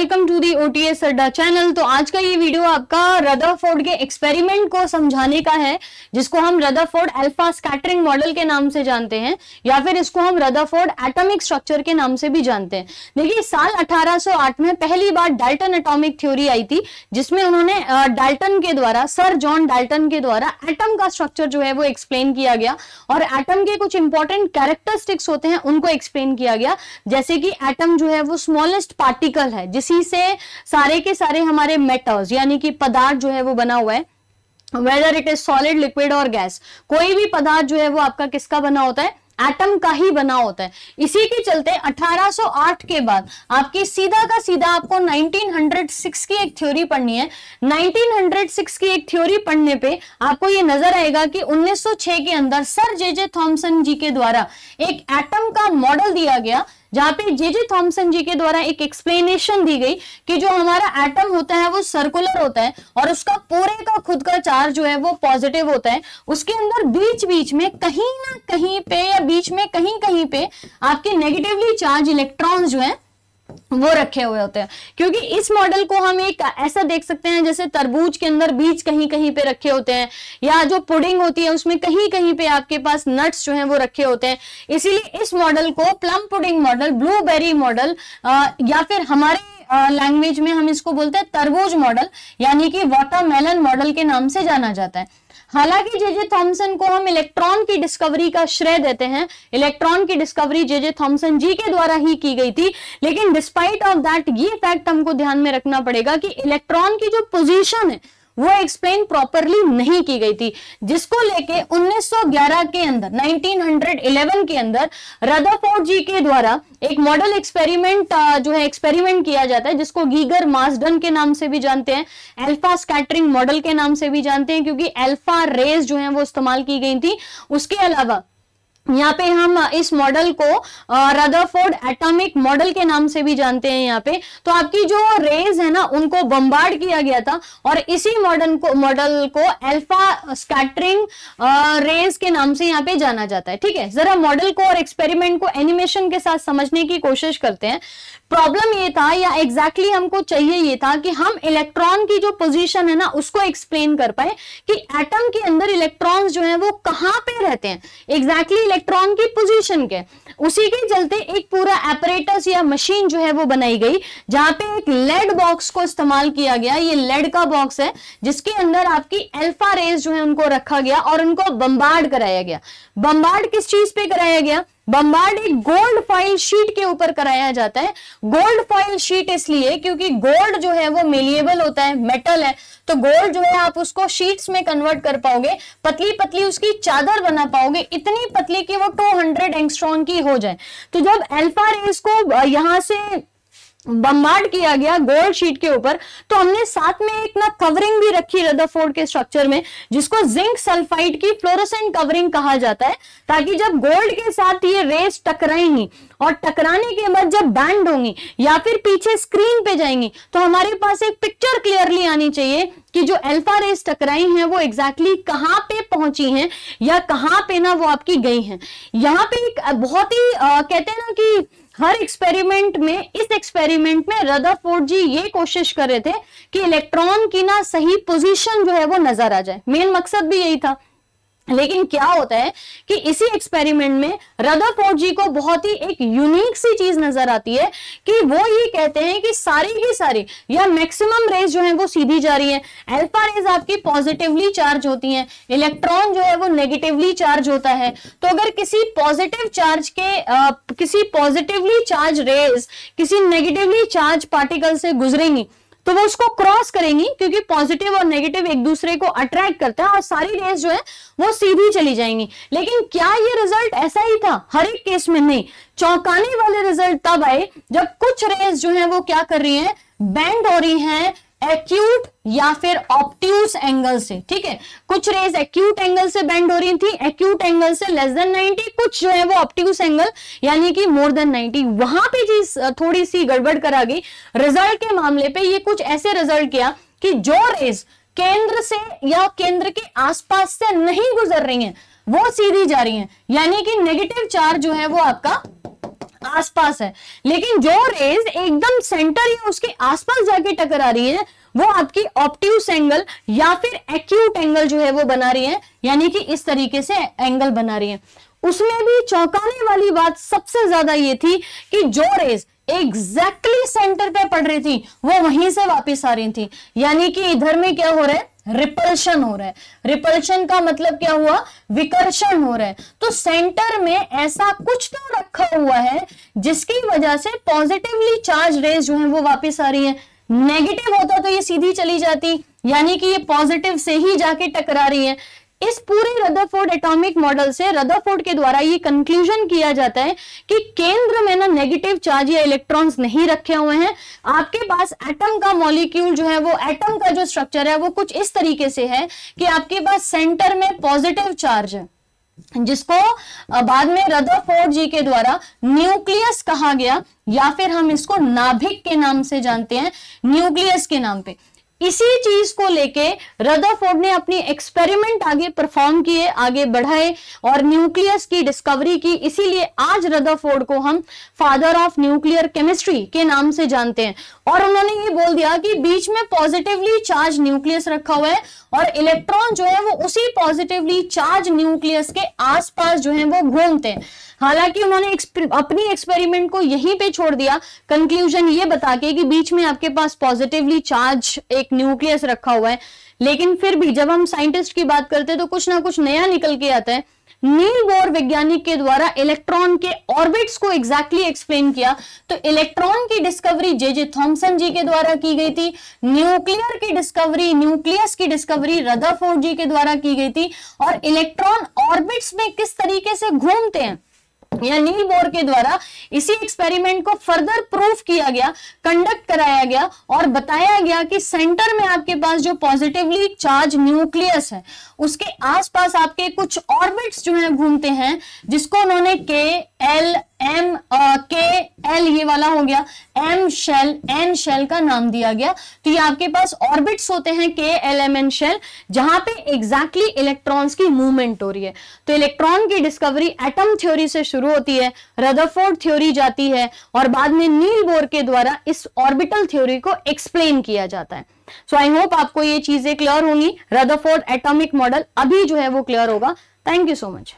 Welcome to the OTS Adda channel तो आज का ये वीडियो आपका रदरफोर्ड के एक्सपेरिमेंट को समझाने का है, जिसको हम रदरफोर्ड अल्फ़ा स्कैटरिंग मॉडल के नाम से जानते हैं, या फिर इसको हम रदरफोर्ड एटॉमिक स्ट्रक्चर के नाम से भी जानते हैं। देखिए, साल 1808 में पहली बार डाल्टन एटॉमिक थ्योरी आई थी, जिसमें उन्होंने डाल्टन के द्वारा सर जॉन डाल्टन के द्वारा एटम का स्ट्रक्चर जो है वो एक्सप्लेन किया गया। और एटम के कुछ इंपॉर्टेंट कैरेक्टरिस्टिक्स होते हैं, उनको एक्सप्लेन किया गया। जैसे कि एटम जो है वो स्मॉलेस्ट पार्टिकल है, जिसी से सारे के सारे हमारे मेटल्स यानी कि पदार्थ जो है वो बना हुआ है। Whether it is solid liquid और गैस कोई भी पदार्थ जो है वो आपका किसका बना होता है? एटम का ही बना होता है। इसी के चलते 1808 के बाद आपकी सीधा का सीधा आपको 1906 की एक थ्योरी पढ़नी है। 1906 की एक थ्योरी पढ़ने पे आपको ये नज़र आएगा कि 1906 के अंदर सर जे जे थॉमसन जी के द्वारा एक एटम का मॉडल दिया गया। जहाँ पे जे जे थॉम्सन जी के द्वारा एक एक्सप्लेनेशन दी गई कि जो हमारा एटम होता है, वो सर्कुलर होता है और उसका पूरे का खुद का चार्ज जो है, वो पॉजिटिव होता है। उसके अंदर बीच बीच में, कहीं ना कहीं पे या बीच में कहीं कहीं पे आपके नेगेटिवली चार्ज इलेक्ट्रॉन्स जो है वो रखे हुए होते हैं। क्योंकि इस मॉडल को हम एक ऐसा देख सकते हैं, जैसे तरबूज के अंदर बीज कहीं कहीं पे रखे होते हैं, या जो पुडिंग होती है उसमें कहीं कहीं पे आपके पास नट्स जो हैं वो रखे होते हैं। इसीलिए इस मॉडल को plum pudding model blueberry model या फिर हमारे लैंग्वेज में हम इसको बोलते हैं तरबूज मॉडल यानी कि वाटरमेलन मॉडल के नाम से जाना जाता है। हालाँकि जे जे थॉमसन को हम इलेक्ट्रॉन की डिस्कवरी का श्रेय देते हैं। इलेक्ट्रॉन की डिस्कवरी जे जे थॉमसन जी के द्वारा ही की गई थी। लेकिन डिस्पाइट ऑफ़ दैट ये फैक्ट हमको ध्यान में रखना पड़ेगा कि इलेक्ट्रॉन की जो पोजीशन है वो एक्सप्लेन प्रॉपरली नहीं की गई थी। जिसको लेके 1911 के अंदर 1911 के अंदर रदरफोर्ड जी के द्वारा एक मॉडल एक्सपेरिमेंट जो है एक्सपेरिमेंट किया जाता है, जिसको गीगर मासडन के नाम से भी जानते हैं एल्फा स्कैटरिंग मॉडल के नाम से भी जानते हैं, क्योंकि एल्फा रेज जो है वो इस्तेमाल की गई थी। उसके अलावा यहाँ पे हम इस मॉडल को रदरफोर्ड एटॉमिक मॉडल के नाम से भी जानते हैं यहाँ पे। तो आपकी जो रेज है ना, उनको बम्बार्ड किया गया था और इसी मॉडल को मॉडल को अल्फ़ा स्कैटरिंग रेज के नाम से यहाँ पे जाना जाता है। ठीक है? जरा मॉडल को और एक्सपेरिमेंट को एनिमेशन के साथ समझने की कोशिश करते हैं। प्रॉब्लम ये था या एग्जैक्टली exactly हमको चाहिए ये था कि हम इलेक्ट्रॉन की जो पोजीशन है ना, उसको एक्सप्लेन कर पाए कि एटम के अंदर इलेक्ट्रॉन्स जो है वो कहाँ पे रहते हैं। एग्जैक्टली exactly इलेक्ट्रॉन की पोजीशन के। उसी के चलते एक पूरा एपरेटस या मशीन जो है वो बनाई गई, जहाँ पे एक लेड बॉक्स को इस्तेमाल किया गया। ये लेड का बॉक्स है, जिसके अंदर आपकी अल्फ़ा रेज जो है उनको रखा गया और उनको बम्बार्ड कराया गया। बम्बार्ड किस चीज़ पे कराया गया? बम्बार्ड एक गोल्ड फॉइल शीट के ऊपर कराया जाता है। गोल्ड फॉइल शीट इसलिए क्योंकि गोल्ड जो है वो मेलिएबल होता है मेटल है तो गोल्ड जो है आप उसको शीट्स में कन्वर्ट कर पाओगे पतली पतली उसकी चादर बना पाओगे, इतनी पतली कि वो 200 हंड्रेड की हो जाए। तो जब एल्फा रेस को यहाँ से बम्बार्ड किया गया गोल्ड शीट के ऊपर। तो हमने साथ में एक ना कवरिंग भी रखी रदरफोर्ड के स्ट्रक्चर में जिसको जिंक सल्फाइड की फ्लोरोसेंट कवरिंग कहा जाता है ताकि जब गोल्ड के साथ ये रेस टकराएँगी और टकराने के बाद जब बैंड होंगी या फिर पीछे स्क्रीन पे जाएँगी तो हमारे पास एक पिक्चर क्लियरली आनी चाहिए कि जो अल्फ़ा रेस टकराई हैं वो एग्जैक्टली exactly कहाँ पे पहुँची हैं या कहाँ पे ना वो आपकी गई हैं। यहाँ पे एक बहुत ही आ, कहते हैं ना कि हर एक्सपेरिमेंट में, इस एक्सपेरिमेंट में रदरफोर्ड जी ये कोशिश कर रहे थे कि इलेक्ट्रॉन की ना सही पोजीशन जो है वो नज़र आ जाए। मेन मकसद भी यही था। लेकिन क्या होता है कि इसी एक्सपेरिमेंट में रदरफोर्ड जी को बहुत ही एक यूनिक सी चीज़ नज़र आती है कि वो ये कहते हैं कि सारी ही सारी या मैक्सिमम रेज जो है वो सीधी जा रही है। अल्फ़ा रेज आपकी पॉजिटिवली चार्ज होती है इलेक्ट्रॉन जो है वो नेगेटिवली चार्ज होता है। तो अगर किसी पॉजिटिव चार्ज के आ, किसी पॉजिटिवली चार्ज रेज किसी नेगेटिवली चार्ज पार्टिकल से गुजरेंगी तो वो उसको क्रॉस करेंगी क्योंकि पॉजिटिव और नेगेटिव एक दूसरे को अट्रैक्ट करता है और सारी रेस जो है वो सीधी चली जाएँगी। लेकिन क्या ये रिज़ल्ट ऐसा ही था? हर एक केस में नहीं। चौंकाने वाले रिज़ल्ट तब आए जब कुछ रेस जो है वो क्या कर रही है? बैंड हो रही है एक्यूट या फिर ऑप्ट्यूस एंगल से, ठीक है? कुछ रेज एक्यूट एंगल से बेंड हो रही थी एक्यूट एंगल से लेस देन 90 कुछ जो है वो ऑप्ट्यूस एंगल यानी कि मोर देन 90 वहाँ पे चीज़ थोड़ी सी गड़बड़ करा गई। रिज़ल्ट के मामले पे ये कुछ ऐसे रिज़ल्ट किया कि जो रेज केंद्र से या केंद्र के आसपास से नहीं गुजर रही है, वो सीधी जा रही है। यानी कि नेगेटिव चार्ज जो है वो आपका आसपास है। लेकिन जो रेज एकदम सेंटर या उसके आसपास जाके टकरा रही है, वो आपकी ऑप्टिव एंगल या फिर एक्यूट एंगल जो है वो बना रही है, यानी कि इस तरीके से एंगल बना रही है। उसमें भी चौंकाने वाली बात सबसे ज़्यादा ये थी कि जो रेज एग्जैक्टली सेंटर पे पड़ रही थी, वो वहीं से वापस आ रही थी। यानी कि इधर में क्या हो रहा है? रिपल्शन हो रहा है। रिपल्शन का मतलब क्या हुआ? विकर्षण हो रहा है। तो सेंटर में ऐसा कुछ तो रखा हुआ है, जिसकी वजह से पॉजिटिवली चार्ज रेज जो है, वो वापस आ रही है। नेगेटिव होता तो ये सीधी चली जाती, यानी कि ये पॉजिटिव से ही जाके टकरा रही है। इस पूरे रदरफोर्ड एटॉमिक मॉडल से रदरफोर्ड के द्वारा ये कंक्लूजन किया जाता है कि केंद्र में ना नेगेटिव चार्ज या इलेक्ट्रॉन्स नहीं रखे हुए हैं। आपके पास एटम का मॉलिक्यूल जो है, वो एटम का जो स्ट्रक्चर है, वो कुछ इस तरीके से है कि आपके पास सेंटर में पॉजिटिव चार्ज है, जिसको बाद में रदरफोर्ड जी के द्वारा न्यूक्लियस कहा गया या फिर हम इसको नाभिक के नाम से जानते हैं न्यूक्लियस के नाम पे। इसी चीज़ को लेके रदरफोर्ड ने अपनी एक्सपेरिमेंट आगे परफॉर्म किए, आगे बढ़ाए और न्यूक्लियस की डिस्कवरी की। इसीलिए आज रदरफोर्ड को हम फादर ऑफ़ न्यूक्लियर केमिस्ट्री के नाम से जानते हैं। और उन्होंने ये बोल दिया कि बीच में पॉजिटिवली चार्ज न्यूक्लियस रखा हुआ है और इलेक्ट्रॉन जो है वो उसी पॉजिटिवली चार्ज न्यूक्लियस के आसपास जो है वो घूमते हैं। हालाँकि उन्होंने अपनी एक्सपेरिमेंट को यहीं पे छोड़ दिया। कंक्लूजन ये बता के कि बीच में आपके पास पॉजिटिवली चार्ज एक न्यूक्लियस रखा हुआ है। लेकिन फिर भी जब हम साइंटिस्ट की बात करते हैं तो कुछ ना कुछ नया निकल के आता है। नील बोर वैज्ञानिक के द्वारा इलेक्ट्रॉन के ऑर्बिट्स को एग्जैक्टली exactly एक्सप्लेन किया। तो इलेक्ट्रॉन की डिस्कवरी जे जे थॉमसन जी के द्वारा की गई थी। न्यूक्लियर की डिस्कवरी न्यूक्लियस की डिस्कवरी रदरफोर्ड जी के द्वारा की गई थी। और इलेक्ट्रॉन ऑर्बिट्स में किस तरीके से घूमते हैं? या बोर के द्वारा इसी एक्सपेरिमेंट को फर्दर प्रूफ किया गया कंडक्ट कराया गया और बताया गया कि सेंटर में आपके पास जो पॉजिटिवली चार्ज न्यूक्लियस है, उसके आसपास आपके कुछ ऑर्बिट्स जो है घूमते हैं, जिसको उन्होंने के एल एम एल ये वाला हो गया एम शेल एन शेल का नाम दिया गया। तो ये आपके पास ऑर्बिट्स होते हैं के एल एम एन शेल जहाँ पे एग्जैक्टली इलेक्ट्रॉन्स की मूवमेंट हो रही है। तो इलेक्ट्रॉन की डिस्कवरी एटम थ्योरी से शुरू होती है रदरफोर्ड थ्योरी जाती है, और बाद में नील बोर के द्वारा इस ऑर्बिटल थ्योरी को एक्सप्लेन किया जाता है। सो आई होप आपको ये चीज़ें क्लियर होंगी। रदरफोर्ड एटॉमिक मॉडल अभी जो है वो क्लियर होगा। Thank you so much